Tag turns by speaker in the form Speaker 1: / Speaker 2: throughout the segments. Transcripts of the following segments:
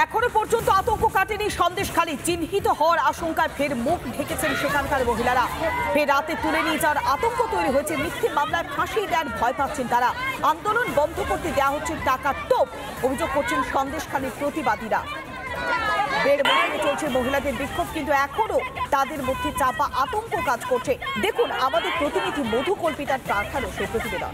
Speaker 1: এখনও পর্যন্ত আতঙ্ক কাটেনি সন্দেশখালী চিহ্নিত হওয়ার আশঙ্কায় ফের মুখ ঢেকেছেন সেখানকার মহিলারা। ফের রাতে তুলে নিয়ে যাওয়ার আতঙ্ক তৈরি হয়েছে। মিথ্যে মামলায় ফাঁসি দেন ভয় পাচ্ছেন তারা। আন্দোলন বন্ধ করতে দেওয়া হচ্ছে টাকার টোপ। অভিযোগ করছেন সন্দেশখালীর প্রতিবাদীরা। চলছে মহিলাদের বিক্ষোভ, কিন্তু এখনও তাদের মধ্যে চাপা আতঙ্ক কাজ করছে। দেখুন, আমাদের প্রতিনিধি মধু কল্পিতার পাঠানো সেই প্রতিবেদন।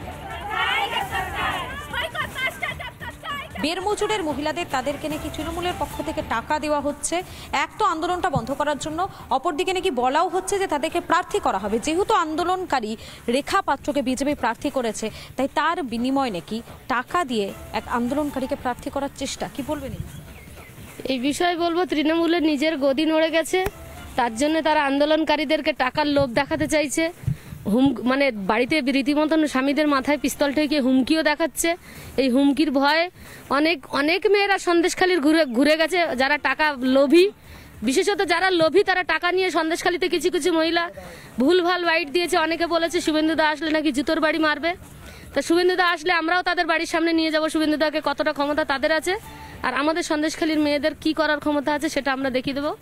Speaker 2: বেরমজুরের মহিলাদের তাদেরকে নাকি তৃণমূলের পক্ষ থেকে টাকা দেওয়া হচ্ছে। এক তো আন্দোলনটা বন্ধ করার জন্য, অপরদিকে নাকি বলাও হচ্ছে যে তাদেরকে প্রার্থী করা হবে। যেহেতু আন্দোলনকারী রেখা পাত্রকে বিজেপি প্রার্থী করেছে, তাই তার বিনিময় নাকি টাকা দিয়ে এক আন্দোলনকারীকে প্রার্থী করার চেষ্টা। কি বলবেন এই?
Speaker 3: বিষয়ে? বলব, তৃণমূলের নিজের গদি নড়ে গেছে। তার জন্য তারা আন্দোলনকারীদেরকে টাকার লোভ দেখাতে চাইছে। হুম মানে বাড়িতে রীতিমতন স্বামীদের মাথায় পিস্তল ঠেকিয়ে হুমকিও দেখাচ্ছে। এই হুমকির ভয়ে অনেক অনেক মেয়েরা সন্দেশখালির ঘুরে ঘুরে গেছে, যারা টাকা লোভী। বিশেষত যারা লোভী, তারা টাকা নিয়ে সন্দেশখালিতে কিছু কিছু মহিলা ভুলভাল বাইট দিয়েছে। অনেকে বলেছে শুভেন্দুদা আসলে নাকি জুতোর বাড়ি মারবে। তা শুভেন্দুদা আসলে আমরাও তাদের বাড়ির সামনে নিয়ে যাব। শুভেন্দুদাকে কতটা ক্ষমতা তাদের আছে? আর আমাদের সন্দেশখালীর মেয়েদের কি করার ক্ষমতা আছে সেটা আমরা দেখিয়ে দেবো।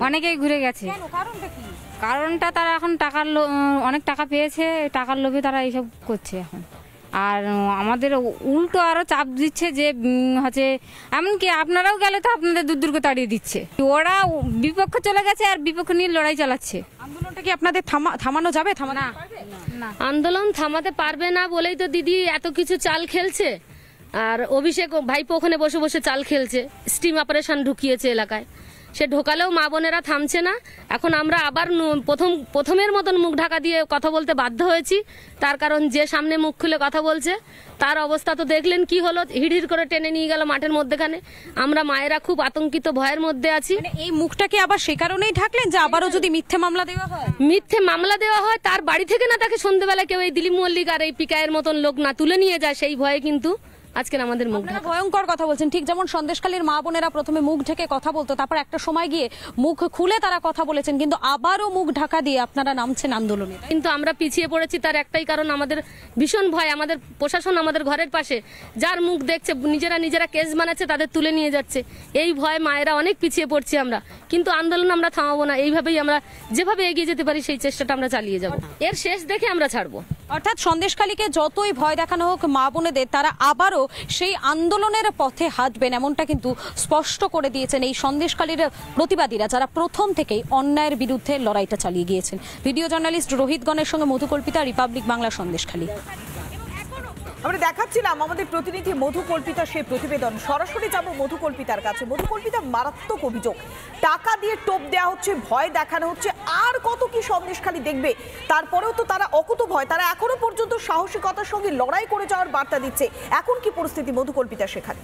Speaker 4: অনেকেই ঘুরে গেছে। কারণটা তারা এখন টাকার লো- অনেক টাকা পেয়েছে টাকার লোভে তারা এইসব করছে এখন। আর আমাদের উল্টো আরও চাপ দিচ্ছে যে হচ্ছে এমনকি আপনারাও গেলে তো আপনাদের দূর দূরকে তাড়িয়ে দিচ্ছে। ওরা বিপক্ষে চলে গেছে আর বিপক্ষ নিয়ে লড়াই চালাচ্ছে।
Speaker 2: আন্দোলনটা কি আপনাদের থামা- থামানো যাবে? থামানো
Speaker 4: না।
Speaker 3: আন্দোলন থামাতে পারবে না বলেই তো দিদি এত কিছু চাল খেলছে। আর অভিষেক ভাইপো ওখানে বসে বসে চাল খেলছে। স্টিম অপারেশন ঢুকিয়েছে এলাকায়। সে ঢোকালেও মা বোনেরা থামছে না। এখন আমরা আবার প্রথম প্রথমের মতন মুখ ঢাকা দিয়ে কথা বলতে বাধ্য হয়েছি। তার কারণ যে সামনে মুখ খুলে কথা বলছে তার অবস্থা তো দেখলেন কি হলো? হিড়হিড় করে টেনে নিয়ে গেল মাঠের মধ্যেখানে। আমরা মায়েরা খুব আতঙ্কিত ভয়ের মধ্যে আছি।
Speaker 2: মানে এই মুখটাকে আবার সে কারণেই ঢাকলেন যে আবারও যদি মিথ্যে মামলা দেওয়া হয়?
Speaker 3: মিথ্যে মামলা দেওয়া হয় তার বাড়ি থেকে না তাকে সন্ধ্যেবেলা কেউ এই দিলীপ মল্লিক আর এই পিকায়ের মতন লোক না তুলে নিয়ে যায় সেই ভয়ে কিন্তু। আজকের আমাদের মুখ
Speaker 2: ভয়ঙ্কর কথা বলছেন। ঠিক যেমন সন্দেশকালীর মা বোনেরা প্রথমে মুখ ঢেকে কথা বলতো তারপর একটা সময় গিয়ে মুখ খুলে তারা কথা বলেছেন কিন্তু আবারও মুখ ঢাকা দিয়ে আপনারা নামছেন আন্দোলনে।
Speaker 3: কিন্তু আমরা পিছিয়ে পড়েছি তার একটাই কারণ আমাদের ভীষণ ভয় আমাদের প্রশাসন আমাদের ঘরের পাশে। যার মুখ দেখছে নিজেরা নিজেরা কেস বানাচ্ছে তাদের তুলে নিয়ে যাচ্ছে। এই ভয় মায়েরা অনেক পিছিয়ে পড়ছি আমরা। কিন্তু আন্দোলন আমরা থামাবো না এইভাবেই আমরা যেভাবে এগিয়ে যেতে পারি সেই চেষ্টাটা আমরা চালিয়ে যাব। এর শেষ দেখে আমরা ছাড়বো।
Speaker 2: অর্থাৎ সন্দেশখালীকে যতই ভয় দেখানো হোক মা বোনেদের, তারা আবারও সেই আন্দোলনের পথে হাঁটবেন এমনটা কিন্তু স্পষ্ট করে দিয়েছেন এই সন্দেশখালীর প্রতিবাদীরা যারা প্রথম থেকেই অন্যায়ের বিরুদ্ধে লড়াইটা চালিয়ে গিয়েছেন। ভিডিও জার্নালিস্ট রোহিত গণের সঙ্গে মধুকল্পিতা, রিপাবলিক বাংলা সন্দেশখালী।
Speaker 1: আমরা দেখাচ্ছিলাম আমাদের প্রতিনিধি মধু কল্পিতা সেই প্রতিবেদন। সরাসরি যাব মধু কল্পিতার কাছে। মধু কল্পিতা মারাত্মক অভিযোগ। টাকা দিয়ে টোপ দেওয়া হচ্ছে, ভয় দেখানো হচ্ছে। আর কত কি সন্দেশখালি দেখবে? তারপরেও তো তারা অকুত ভয়। তারা এখনও পর্যন্ত সাহসিকতার সঙ্গে লড়াই করে যাওয়ার বার্তা দিচ্ছে। এখন কি পরিস্থিতি মধু কল্পিতা সেখানে?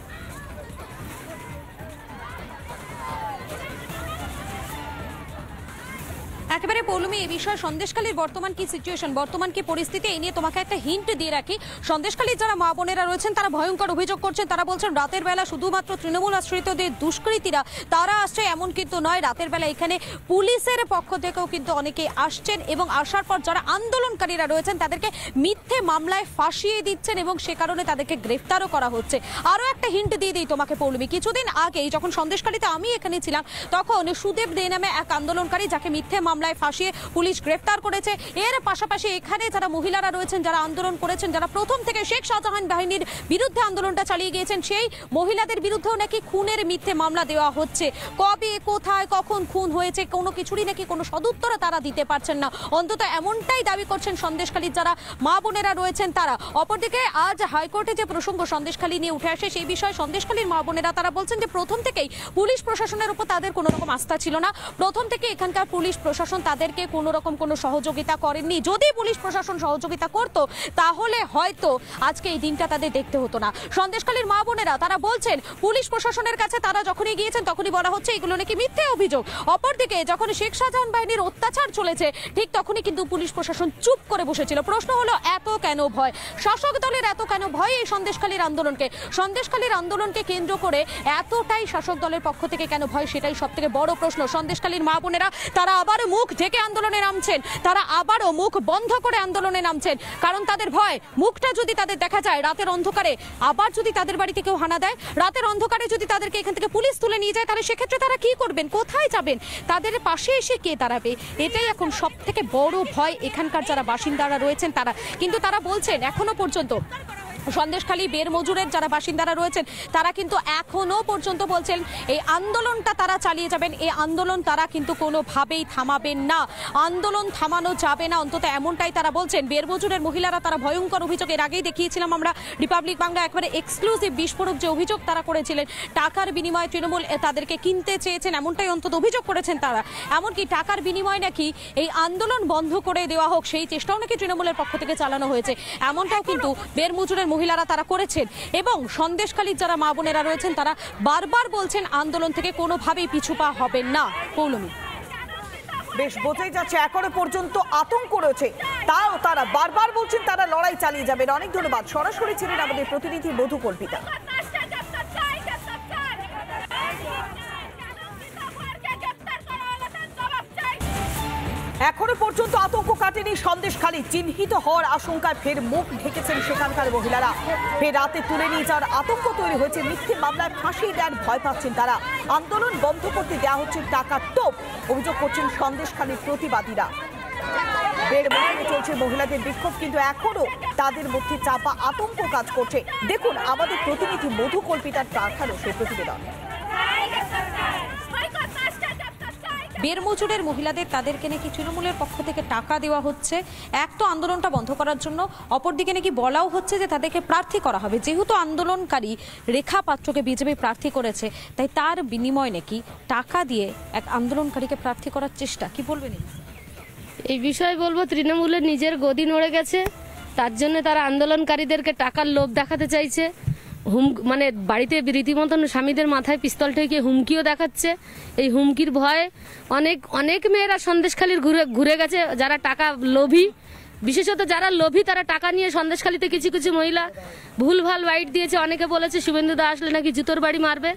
Speaker 2: একেবারে পৌলমি, এই বিষয়ে সন্দেশখালীর বর্তমান কি সিচুয়েশন বর্তমান কি পরিস্থিতি? এই নিয়ে তোমাকে একটা হিন্ট দিয়ে রাখি। সন্দেশখালীর যারা মা বোনেরা রয়েছেন, তারা ভয়ঙ্কর অভিযোগ করছেন। তারা বলছেন, রাতের বেলা শুধুমাত্র তৃণমূল আশ্রিতদের দুষ্কৃতীরা, তারা আসছে এমন কিন্তু নয়। রাতের বেলা এখানে পুলিশের পক্ষ থেকেও কিন্তু অনেকে আসছেন এবং আসার পর যারা আন্দোলনকারীরা রয়েছেন, তাদেরকে মিথ্যে মামলায় ফাঁসিয়ে দিচ্ছেন এবং সে কারণে তাদেরকে গ্রেফতারও করা হচ্ছে। আরও একটা হিন্ট দিয়ে দিই তোমাকে পৌলমি, কিছুদিন আগেই যখন সন্দেশখালীতে আমি এখানে ছিলাম, তখন সুদেব দে নামে এক আন্দোলনকারী, যাকে মিথ্যে মামলায় ফাঁসিয়ে পুলিশ গ্রেফতার করেছে। এর পাশাপাশি এখানে যারা মহিলারা রয়েছেন, যারা আন্দোলন করেছেন, যারা প্রথম থেকে শেখ শাহজাহান বাহিনীর বিরুদ্ধে আন্দোলনটা চালিয়ে গিয়েছেন, সেই মহিলাদের বিরুদ্ধেও নাকি খুনের মিথ্যে মামলা দেওয়া হচ্ছে। কবে, কোথায়, কখন খুন হয়েছে, কোনো কিছুরই নাকি কোনো সদুত্তর তারা দিতে পারছেন না। অন্তত এমনটাই দাবি করছেন সন্দেশখালীর যারা মা বোনেরা রয়েছেন তারা। অপরদিকে আজ হাইকোর্টে যে প্রসঙ্গ সন্দেশখালী নিয়ে উঠে আসে, সেই বিষয়ে সন্দেশখালীর মা বোনেরা তারা বলছেন যে প্রথম থেকেই পুলিশ প্রশাসনের উপর তাদের কোনো রকম আস্থা ছিল না। প্রথম থেকে এখানকার পুলিশ প্রশাসন তাদেরকে কোনো রকম কোনো সহযোগিতা করেননি। যদি পুলিশ প্রশাসন সহযোগিতা করত, তাহলে হয়তো আজকে এই দিনটা তাদের দেখতে হতো না। সন্দেশখালীর মা বোনেরা, তারা বলছেন, পুলিশ প্রশাসনের কাছে তারা যখনই গিয়েছেন, তখনই বলা হচ্ছে এগুলো নাকি মিথ্যে অভিযোগ। অপরদিকে, যখন শেখ শাহজাহান বাহিনীর অত্যাচার চলেছে, ঠিক তখনই কিন্তু পুলিশ প্রশাসন চুপ করে বসেছিল। প্রশ্ন হলো, এত কেন ভয়? শাসক দলের এত কেন ভয় এই সন্দেশখালীর আন্দোলনকে। সন্দেশখালীর আন্দোলনকে কেন্দ্র করে এতটাই শাসক দলের পক্ষ থেকে কেন ভয়, সেটাই সব থেকে বড় প্রশ্ন। সন্দেশখালীর মা বোনেরা, তারা আবার মুখ ঢেকে আন্দোলনে নামছেন। তারা আবারও মুখ বন্ধ করে আন্দোলনে নামছেন। কারণ তাদের ভয়, মুখটা যদি তাদের দেখা যায় রাতের অন্ধকারে, আবার যদি তাদের বাড়িতে কেউ হানা দেয়, রাতের অন্ধকারে যদি তাদেরকে এখান থেকে পুলিশ তুলে নিয়ে যায়, তাহলে সেক্ষেত্রে তারা কি করবেন? কোথায় যাবেন? তাদের পাশে এসে কে দাঁড়াবে? এটাই এখন সব থেকে বড় ভয় এখানকার যারা বাসিন্দারা রয়েছেন তারা। কিন্তু তারা বলছেন, এখনও পর্যন্ত সন্দেশখালী বের মজুরের যারা বাসিন্দারা রয়েছেন, তারা কিন্তু এখনও পর্যন্ত বলছেন, এই আন্দোলনটা তারা চালিয়ে যাবেন, এই আন্দোলন তারা কিন্তু কোনোভাবেই থামাবেন না। আন্দোলন থামানো যাবে না, অন্তত এমনটাই তারা বলছেন। বের মজুরের মহিলারা তারা ভয়ঙ্কর অভিযোগ, এর আগেই দেখিয়েছিলাম আমরা রিপাবলিক বাংলা একবারে এক্সক্লুসিভ বিস্ফোরক যে অভিযোগ তারা করেছিলেন, টাকার বিনিময়ে তৃণমূল তাদেরকে কিনতে চেয়েছেন, এমনটাই অন্তত অভিযোগ করেছেন তারা। এমনকি টাকার বিনিময়ে নাকি এই আন্দোলন বন্ধ করে দেওয়া হোক, সেই চেষ্টাও নাকি তৃণমূলের পক্ষ থেকে চালানো হয়েছে। এমনটাও কিন্তু বের মজুরের মহিলারা তারা করেছেন এবং সন্দেশখালীর যারা মা বোনেরা রয়েছেন তারা বারবার বলছেন আন্দোলন থেকে কোনোভাবেই পিছু পা হবেন না। পৌলমী।
Speaker 1: বেশ, বোঝাই যাচ্ছে এখনও পর্যন্ত আতঙ্ক রয়েছে। তাও তারা বারবার বলছেন তারা লড়াই চালিয়ে যাবেন। অনেক ধন্যবাদ। সরাসরি ছিলেন আমাদের প্রতিনিধি মধু কল্পিতা। এখনও পর্যন্ত আতঙ্ক কাটেনি সন্দেশখালী চিহ্নিত হওয়ার আশঙ্কায় ফের মুখ ঢেকেছেন সেখানকার মহিলারা। ফের রাতে তুলে নিয়ে যাওয়ার আতঙ্ক তৈরি হয়েছে, মিথ্যে মামলায় ফাঁসি দেন ভয় পাচ্ছেন তারা। আন্দোলন বন্ধ করতে দেওয়া হচ্ছে টাকার টোপ অভিযোগ করছেন সন্দেশখালীর প্রতিবাদীরা। বেড় মধ্যে চলছে মহিলাদের বিক্ষোভ, কিন্তু এখনও তাদের মধ্যে চাপা আতঙ্ক কাজ করছে। দেখুন, আমাদের প্রতিনিধি মধু কল্পিতার পাঠানো সেই প্রতিবেদন।
Speaker 2: বের মজুরের মহিলাদের তাদেরকে নাকি তৃণমূলের পক্ষ থেকে টাকা দেওয়া হচ্ছে। এক তো আন্দোলনটা বন্ধ করার জন্য, অপরদিকে নাকি বলাও হচ্ছে যে তাদেরকে প্রার্থী করা হবে। যেহেতু আন্দোলনকারী রেখা পাত্রকে বিজেপি প্রার্থী করেছে, তাই তার বিনিময় নাকি টাকা দিয়ে এক আন্দোলনকারীকে প্রার্থী করার চেষ্টা। কি বলবেন এই বিষয়ে
Speaker 3: বলব, তৃণমূলের নিজের গদি নড়ে গেছে। তার জন্য তারা আন্দোলনকারীদেরকে টাকার লোভ দেখাতে চাইছে। হুম মানে বাড়িতে রীতিমতন স্বামীদের মাথায় পিস্তল ঠেকিয়ে হুমকিও দেখাচ্ছে। এই হুমকির ভয়ে অনেক অনেক মেয়েরা সন্দেশখালির ঘুরে ঘুরে গেছে যারা টাকা লোভী। বিশেষত যারা লোভী তারা টাকা নিয়ে সন্দেশখালিতে কিছু কিছু মহিলা ভুলভাল বাইট দিয়েছে। অনেকে বলেছে শুভেন্দুদা আসলে নাকি জুতোর বাড়ি মারবে?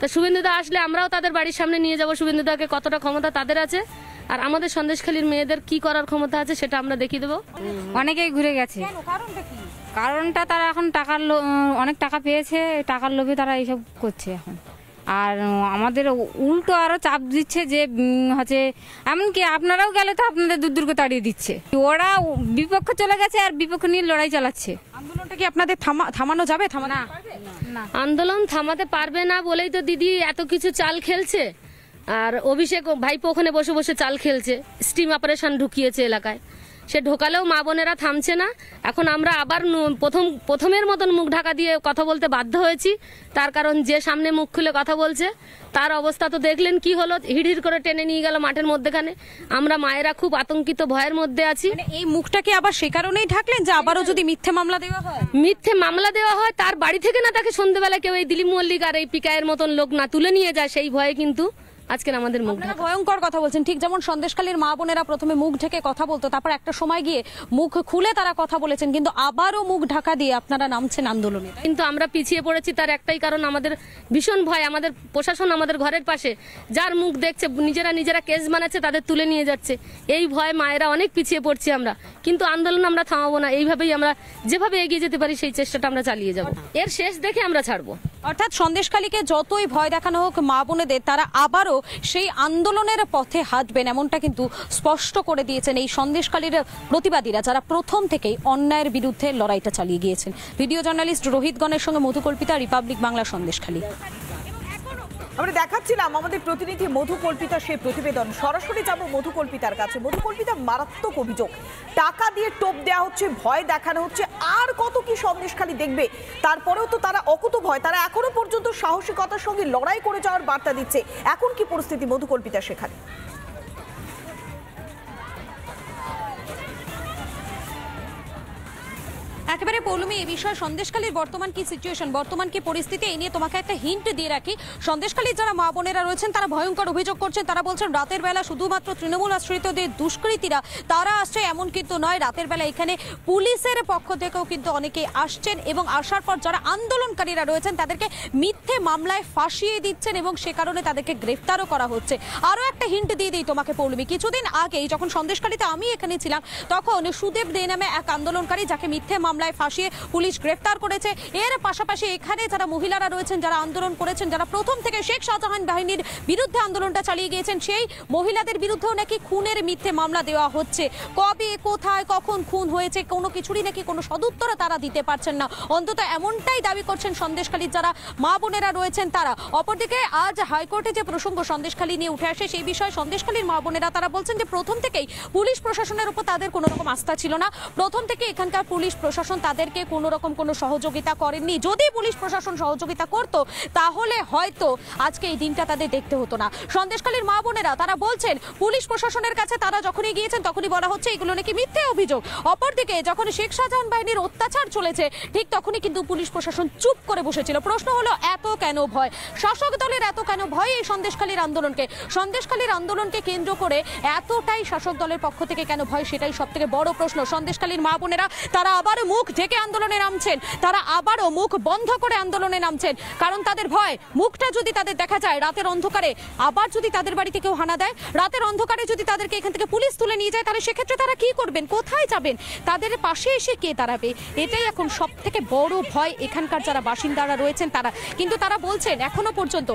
Speaker 3: তা শুভেন্দুদা আসলে আমরাও তাদের বাড়ির সামনে নিয়ে যাব। শুভেন্দুদাকে কতটা ক্ষমতা তাদের আছে? আর আমাদের সন্দেশখালীর মেয়েদের কি করার ক্ষমতা আছে সেটা আমরা দেখিয়ে দেবো।
Speaker 4: অনেকেই ঘুরে গেছে। কারণটা তারা এখন টাকার লো- অনেক টাকা পেয়েছে টাকার লোভে তারা এইসব করছে এখন। আর আমাদের উল্টো আরও চাপ দিচ্ছে যে হচ্ছে এমনকি আপনারাও গেলে তো আপনাদের দূর দূরকে তাড়িয়ে দিচ্ছে। ওরা বিপক্ষ চলে গেছে আর বিপক্ষ নিয়ে লড়াই চালাচ্ছে।
Speaker 2: আন্দোলনটা কি আপনাদের থামা- থামানো যাবে? থামানো
Speaker 4: না।
Speaker 3: আন্দোলন থামাতে পারবে না বলেই তো দিদি এত কিছু চাল খেলছে। আর অভিষেক ভাইপো ওখানে বসে বসে চাল খেলছে। স্টিম অপারেশন ঢুকিয়েছে এলাকায়। সে ঢোকালেও মা বোনেরা থামছে না। এখন আমরা আবার প্রথম প্রথমের মতন মুখ ঢাকা দিয়ে কথা বলতে বাধ্য হয়েছি। তার কারণ যে সামনে মুখ খুলে কথা বলছে তার অবস্থা তো দেখলেন কি হলো হিড়হিড় করে টেনে নিয়ে গেল মাঠের মধ্যেখানে। আমরা মায়েরা খুব আতঙ্কিত ভয়ের মধ্যে আছি।
Speaker 2: মানে এই মুখটাকে আবার সে কারণেই ঢাকলেন যে আবারও যদি মিথ্যে মামলা দেওয়া হয়?
Speaker 3: মিথ্যে মামলা দেওয়া হয় তার বাড়ি থেকে না তাকে সন্ধ্যেবেলা কেউ এই দিলীপ মল্লিক আর এই পিকায়ের মতন লোক না তুলে নিয়ে যায় সেই ভয়ে কিন্তু। আজকের আমাদের মুখ
Speaker 2: ভয়ঙ্কর কথা বলছেন। ঠিক যেমন সন্দেশকালীর মা বোনেরা প্রথমে মুখ ঢেকে কথা বলতো তারপর একটা সময় গিয়ে মুখ খুলে তারা কথা বলেছেন কিন্তু আবারও মুখ ঢাকা দিয়ে আপনারা নামছেন আন্দোলনে।
Speaker 3: কিন্তু আমরা পিছিয়ে পড়েছি তার একটাই কারণ আমাদের ভীষণ ভয় আমাদের প্রশাসন আমাদের ঘরের পাশে যার মুখ দেখছে নিজেরা নিজেরা কেস বানাচ্ছে তাদের তুলে নিয়ে যাচ্ছে। এই ভয় মায়েরা অনেক পিছিয়ে পড়ছি আমরা কিন্তু আন্দোলন আমরা থামাবো না এইভাবেই আমরা যেভাবে এগিয়ে যেতে পারি সেই চেষ্টাটা আমরা চালিয়ে যাব। এর শেষ দেখে আমরা ছাড়বো।
Speaker 2: অর্থাৎ সন্দেশখালীকে যতই ভয় দেখানো হোক মা বোনেদের, তারা আবারও সেই আন্দোলনের পথে হাঁটবেন এমনটা কিন্তু স্পষ্ট করে দিয়েছেন এই সন্দেশখালীর প্রতিবাদীরা যারা প্রথম থেকেই অন্যায়ের বিরুদ্ধে লড়াইটা চালিয়ে গিয়েছেন। ভিডিও জার্নালিস্ট রোহিত গণের সঙ্গে মধুকল্পিতা, রিপাবলিক বাংলা সন্দেশখালী।
Speaker 1: আমরা দেখাচ্ছিলাম আমাদের প্রতিনিধি মধু কল্পিতা সেই প্রতিবেদন। সরাসরি যাব মধু কল্পিতার কাছে। মধু কল্পিতা মারাত্মক অভিযোগ। টাকা দিয়ে টোপ দেওয়া হচ্ছে, ভয় দেখানো হচ্ছে, আর কত কি সন্দেশ খালি দেখবে? তারপরেও তো তারা অকুত ভয়। তারা এখনও পর্যন্ত সাহসিকতার সঙ্গে লড়াই করে যাওয়ার বার্তা দিচ্ছে। এখন কি পরিস্থিতি মধু কল্পিতা সেখানে?
Speaker 2: একেবারে পৌলমি, এই বিষয়ে সন্দেশকালীর বর্তমান কি সিচুয়েশন বর্তমান কি পরিস্থিতি? এই নিয়ে তোমাকে একটা হিন্ট দিয়ে রাখি। সন্দেশকালীর যারা মা বোনেরা রয়েছেন, তারা ভয়ঙ্কর অভিযোগ করছেন। তারা বলছেন, রাতের বেলা শুধুমাত্র তৃণমূল আশ্রিতদের দুষ্কৃতীরা, তারা আসছে এমন কিন্তু নয়। রাতের বেলা এখানে পুলিশের পক্ষ থেকেও কিন্তু অনেকে আসছেন এবং আসার পর যারা আন্দোলনকারীরা রয়েছেন, তাদেরকে মিথ্যে মামলায় ফাঁসিয়ে দিচ্ছেন এবং সে কারণে তাদেরকে গ্রেফতারও করা হচ্ছে। আরও একটা হিন্ট দিয়ে দিই তোমাকে পৌলমি, কিছুদিন আগেই যখন সন্দেশকালীতে আমি এখানে ছিলাম, তখন সুদেব দে নামে এক আন্দোলনকারী, যাকে মিথ্যে মামলায় ফাঁসিয়ে পুলিশ গ্রেফতার করেছে। এর পাশাপাশি এখানে যারা মহিলারা রয়েছেন, যারা আন্দোলন করেছেন, যারা প্রথম থেকে শেখ শাহজাহান বাহিনীর বিরুদ্ধে আন্দোলনটা চালিয়ে গিয়েছেন, সেই মহিলাদের বিরুদ্ধেও নাকি খুনের মিথ্যে মামলা দেওয়া হচ্ছে। কবে, কোথায়, কখন খুন হয়েছে, কোনো কিছুরই নাকি কোনো সদুত্তর তারা দিতে পারছেন না। অন্তত এমনটাই দাবি করছেন সন্দেশখালীর যারা মা বোনেরা রয়েছেন তারা। অপরদিকে আজ হাইকোর্টে যে প্রসঙ্গ সন্দেশখালী নিয়ে উঠে আসে, সেই বিষয়ে সন্দেশখালীর মা বোনেরা তারা বলছেন যে প্রথম থেকেই পুলিশ প্রশাসনের উপর তাদের কোনো রকম আস্থা ছিল না। প্রথম থেকে এখানকার পুলিশ প্রশাসন তাদেরকে কোনো রকম কোনো সহযোগিতা করেননি। যদি পুলিশ প্রশাসন সহযোগিতা করত, তাহলে হয়তো আজকে এই দিনটা তাদের দেখতে হতো না। সন্দেশকালীর মা বোনেরা, তারা বলছেন, পুলিশ প্রশাসনের কাছে তারা যখনই গিয়েছেন, তখনই বলা হচ্ছে এগুলো নাকি মিথ্যে অভিযোগ। অপরদিকে, যখন শেখ শাহজাহান বাহিনীর অত্যাচার চলেছে, ঠিক তখনই কিন্তু পুলিশ প্রশাসন চুপ করে বসেছিল। প্রশ্ন হলো, এত কেন ভয়? শাসক দলের এত কেন ভয় এই সন্দেশখালীর আন্দোলনকে? সন্দেশখালীর আন্দোলনকে কেন্দ্র করে এতটাই শাসক দলের পক্ষ থেকে কেন ভয়, সেটাই সব থেকে বড় প্রশ্ন। সন্দেশখালীর মা বোনেরা, তারা আবারও মুখ ঢেকে আন্দোলনে নামছেন, তারা আবারও মুখ বন্ধ করে আন্দোলনে নামছেন। কারণ তাদের ভয়, মুখটা যদি তাদের দেখা যায়, রাতের অন্ধকারে আবার যদি তাদের বাড়িতে কেউ হানা দেয়, রাতের অন্ধকারে যদি তাদেরকে এখান থেকে পুলিশ তুলে নিয়ে যায়, তাহলে সেক্ষেত্রে তারা কি করবেন? কোথায় যাবেন? তাদের পাশে এসে কে দাঁড়াবে? এটাই এখন সব থেকে বড় ভয় এখানকার যারা বাসিন্দারা রয়েছেন তারা। কিন্তু তারা বলছেন, এখনও পর্যন্ত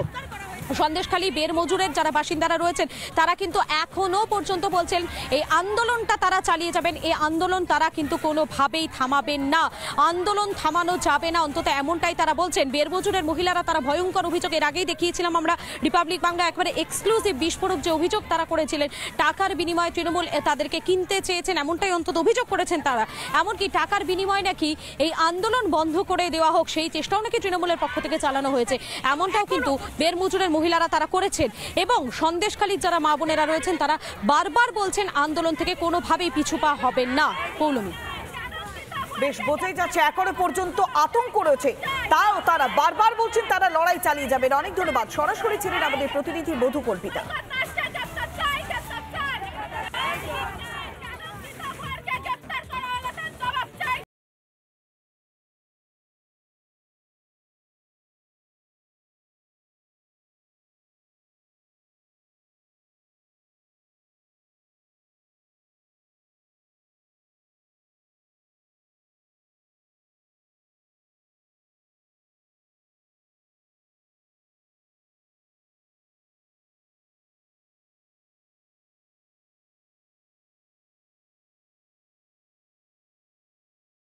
Speaker 2: সন্দেশখালী বের মজুরের যারা বাসিন্দারা রয়েছেন তারা কিন্তু এখনও পর্যন্ত বলছেন এই আন্দোলনটা তারা চালিয়ে যাবেন এই আন্দোলন তারা কিন্তু কোনোভাবেই থামাবেন না। আন্দোলন থামানো যাবে না অন্তত এমনটাই তারা বলছেন। বের মজুরের মহিলারা তারা ভয়ঙ্কর অভিযোগ এর আগেই দেখিয়েছিলাম আমরা রিপাবলিক বাংলা একবারে এক্সক্লুসিভ বিস্ফোরক যে অভিযোগ তারা করেছিলেন টাকার বিনিময়ে তৃণমূল তাদেরকে কিনতে চেয়েছেন এমনটাই অন্তত অভিযোগ করেছেন তারা। এমনকি টাকার বিনিময়ে নাকি এই আন্দোলন বন্ধ করে দেওয়া হোক সেই চেষ্টাও নাকি তৃণমূলের পক্ষ থেকে চালানো হয়েছে। এমনটাও কিন্তু বের মজুরের মহিলারা তারা করেছেন এবং সন্দেশখালীর যারা মা বোনেরা রয়েছেন তারা বারবার বলছেন আন্দোলন থেকে কোনোভাবেই পিছু পা হবেন না। পৌলমী।
Speaker 1: বেশ, বোঝাই যাচ্ছে এখনও পর্যন্ত আতঙ্ক রয়েছে। তাও তারা বারবার বলছেন তারা লড়াই চালিয়ে যাবেন। অনেক ধন্যবাদ। সরাসরি ছিলেন আমাদের প্রতিনিধি মধু কল্পিতা